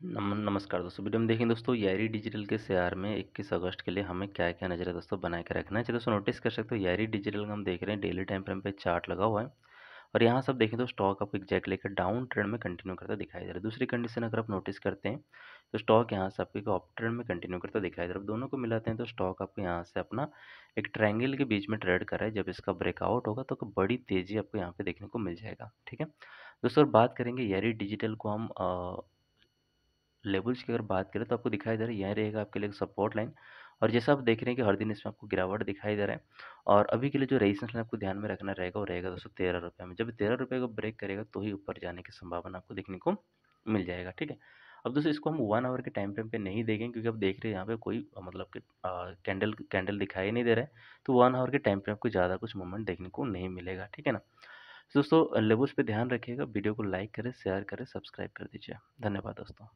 नम, नमस्कार दोस्तों, वीडियो में देखें दोस्तों, यारी डिजिटल के शेयर में 21 अगस्त के लिए हमें क्या क्या नज़र है दोस्तों बना के रखना है। चलो दोस्तों, नोटिस कर सकते हो, यारी डिजिटल का हम देख रहे हैं, डेली टाइम फ्रेम पे चार्ट लगा हुआ है। और यहाँ सब देखें तो स्टॉक आपको एग्जैक्ट लेकर डाउन ट्रेंड में कंटिन्यू करता दिखाई दे रहा है। दूसरी कंडीशन अगर आप नोटिस करते हैं तो स्टॉक यहाँ से आपको अप ट्रेंड में कंटिन्यू करता दिखाई दे रहा है। दोनों को मिलाते हैं तो स्टॉक आपको यहाँ से अपना एक ट्रायंगल के बीच में ट्रेड कर रहा है। जब इसका ब्रेकआउट होगा तो बड़ी तेज़ी आपको यहाँ पे देखने को मिल जाएगा, ठीक है? दोस्तों बात करेंगे यारी डिजिटल को हम लेवल्स की अगर बात करें तो आपको दिखाई दे रहा है, यह रहेगा आपके लिए सपोर्ट लाइन और जैसा आप देख रहे हैं कि हर दिन इसमें आपको गिरावट दिखाई दे रहा है और अभी के लिए जो रेजिस्टेंस लाइन आपको ध्यान में रखना रहेगा वो रहेगा दोस्तों तेरह रुपये में। जब तेरह रुपये को ब्रेक करेगा तो ही ऊपर जाने की संभावना आपको देखने को मिल जाएगा, ठीक है? अब दोस्तों इसको हम वन आवर के टाइम फ्रेम पे नहीं देखेंगे क्योंकि अब देख रहे हैं यहाँ पे कोई मतलब कि कैंडल कैंडल दिखाई नहीं दे रहा है तो वन आवर के टाइम फ्रेम आपको ज़्यादा कुछ मूवमेंट देखने को नहीं मिलेगा, ठीक है ना? दोस्तों लेवल्स पे ध्यान रखिएगा, वीडियो को लाइक करें शेयर करें सब्सक्राइब कर दीजिए। धन्यवाद दोस्तों।